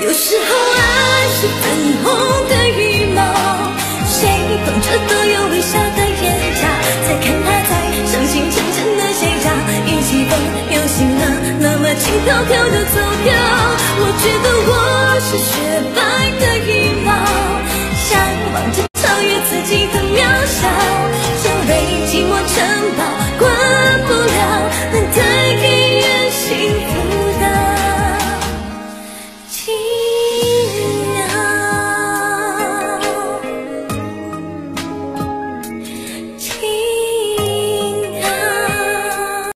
有时候爱是粉红的羽毛谁捧着都有微笑的眼角才看他在伤心。沉沉的睡着一起风流醒了那么轻飘飘的走掉我觉得我是雪白的羽毛向往着超越自己的渺小成为寂寞城堡关不了能带给人幸福的